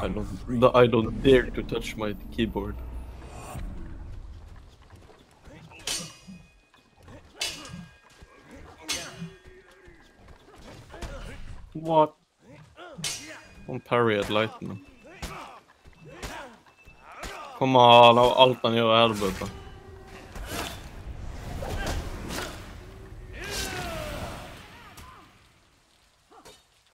I don't, I don't dare to touch my keyboard. What? Han parried lightning. Come on, I'll, han gör i helvete.